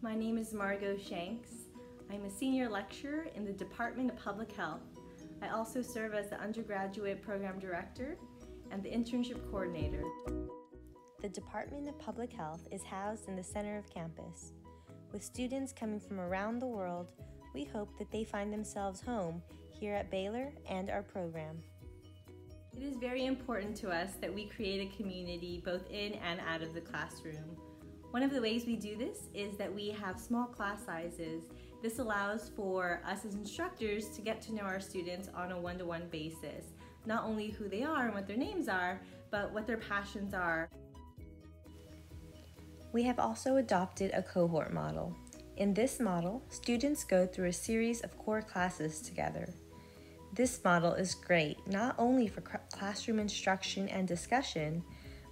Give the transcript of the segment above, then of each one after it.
My name is Margo Shanks. I'm a senior lecturer in the Department of Public Health. I also serve as the undergraduate program director and the internship coordinator. The Department of Public Health is housed in the center of campus. With students coming from around the world, we hope that they find themselves home here at Baylor and our program. It is very important to us that we create a community both in and out of the classroom. One of the ways we do this is that we have small class sizes. This allows for us as instructors to get to know our students on a one-to-one -one basis. Not only who they are and what their names are, but what their passions are. We have also adopted a cohort model. In this model, students go through a series of core classes together. This model is great not only for classroom instruction and discussion,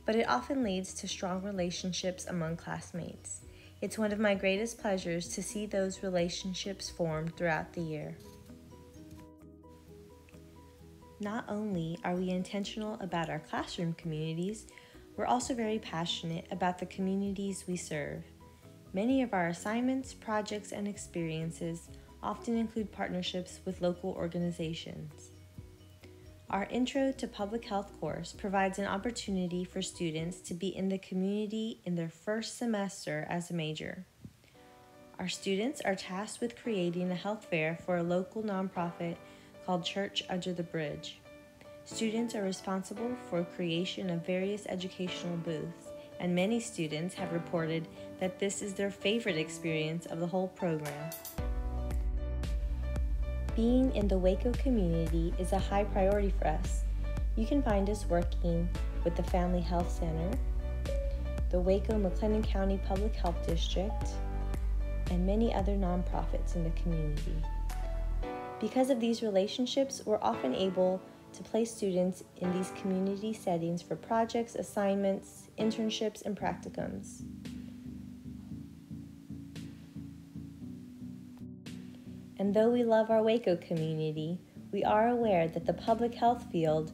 but it often leads to strong relationships among classmates. It's one of my greatest pleasures to see those relationships formed throughout the year. Not only are we intentional about our classroom communities, we're also very passionate about the communities we serve. Many of our assignments, projects, and experiences often include partnerships with local organizations. Our Intro to Public Health course provides an opportunity for students to be in the community in their first semester as a major. Our students are tasked with creating a health fair for a local nonprofit called Church Under the Bridge. Students are responsible for creation of various educational booths, and many students have reported that this is their favorite experience of the whole program. Being in the Waco community is a high priority for us. You can find us working with the Family Health Center, the Waco McLennan County Public Health District, and many other nonprofits in the community. Because of these relationships, we're often able to place students in these community settings for projects, assignments, internships, and practicums. And though we love our Waco community, we are aware that the public health field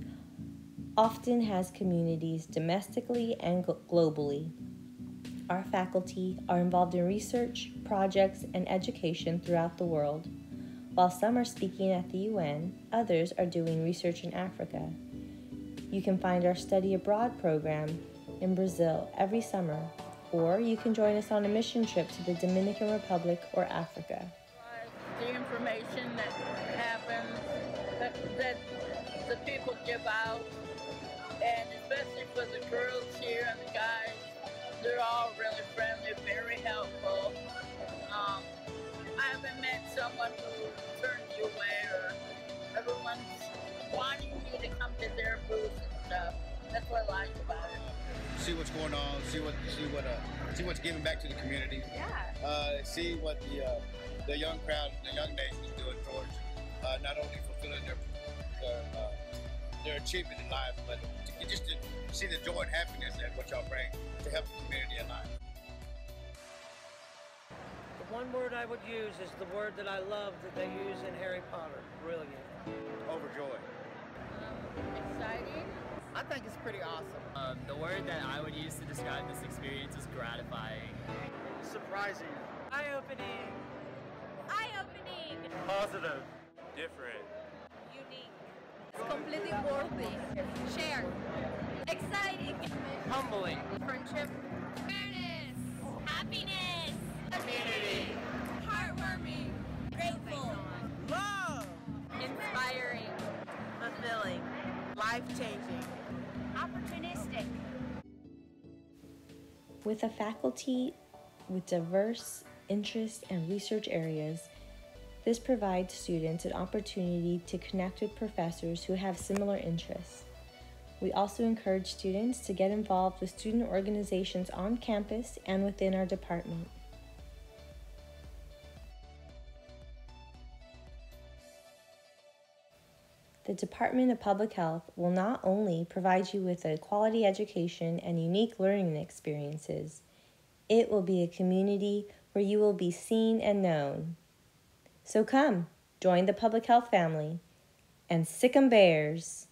often has communities domestically and globally. Our faculty are involved in research, projects, and education throughout the world. While some are speaking at the UN, others are doing research in Africa. You can find our study abroad program in Brazil every summer, or you can join us on a mission trip to the Dominican Republic or Africa information that happens, that, that the people give out, and especially for the girls here and the guys, they're all really friendly, very helpful. Um, I haven't met someone who turned you away or everyone's wanting you to come to their booth and stuff. That's what I like about it. See what's going on. See what see what uh, see what's giving back to the community. Yeah. Uh, see what the uh, the young crowd, the young nation is doing towards uh, not only fulfilling their their, uh, their achievement in life, but to, just to see the joy and happiness that what y'all bring to help the community in life. The one word I would use is the word that I love that they use in Harry Potter. Brilliant. Overjoyed. Um, exciting. I think it's pretty awesome. Um, the word that I would use to describe this experience is gratifying. Surprising. Eye-opening. Eye-opening. Positive. Different. Unique. It's completely worthy. Share. Exciting. Humbling. Friendship. Fairness. Happiness. Community. Heartwarming. Grateful. Love. Inspiring. Fulfilling. Life-changing. With a faculty with diverse interests, and research areas. This provides students an opportunity to connect with professors who have similar interests. We also encourage students to get involved with student organizations on campus and within our department. The Department of Public Health will not only provide you with a quality education and unique learning experiences, it will be a community where you will be seen and known. So come, join the public health family, and sick 'em bears.